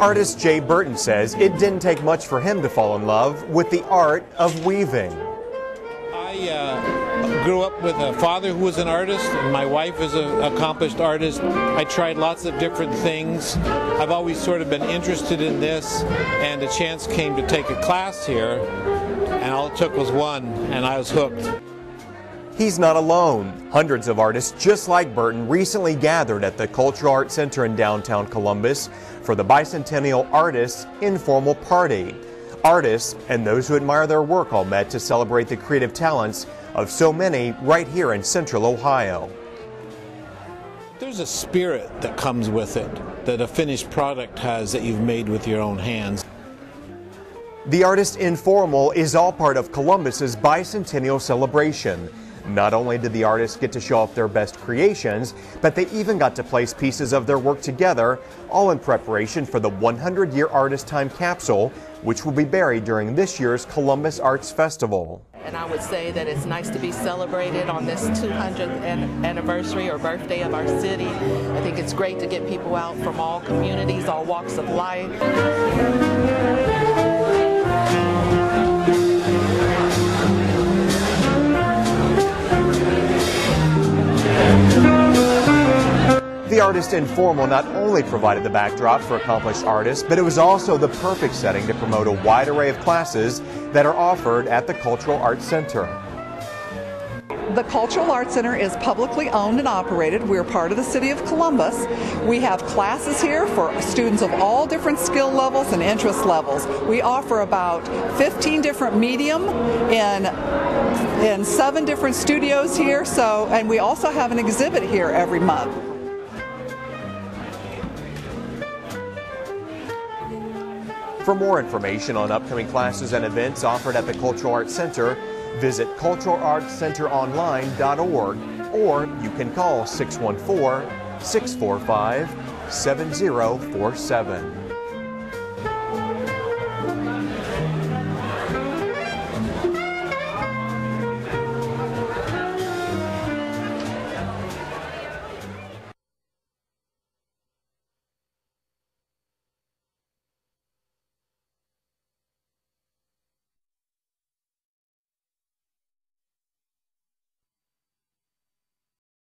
Artist Jay Burton says it didn't take much for him to fall in love with the art of weaving. I uh, grew up with a father who was an artist, and my wife is an accomplished artist. I tried lots of different things. I've always sort of been interested in this, and a chance came to take a class here, and all it took was one, and I was hooked. He's not alone. Hundreds of artists just like Burton recently gathered at the Cultural Arts Center in downtown Columbus for the Bicentennial Artists Informal Party. Artists and those who admire their work all met to celebrate the creative talents of so many right here in central Ohio. There's a spirit that comes with it that a finished product has that you've made with your own hands. The Artist Informal is all part of Columbus's bicentennial celebration. Not only did the artists get to show off their best creations, but they even got to place pieces of their work together, all in preparation for the 100 year Artist Time capsule, which will be buried during this year's Columbus Arts Festival. And I would say that it's nice to be celebrated on this 200th anniversary or birthday of our city. I think it's great to get people out from all communities, all walks of life. The Artist Informal not only provided the backdrop for accomplished artists, but it was also the perfect setting to promote a wide array of classes that are offered at the Cultural Arts Center. The Cultural Arts Center is publicly owned and operated. We're part of the City of Columbus. We have classes here for students of all different skill levels and interest levels. We offer about 15 different medium in in seven different studios here. So, and we also have an exhibit here every month. For more information on upcoming classes and events offered at the Cultural Arts Center, visit culturalartscenteronline.org or you can call 614 645 7047.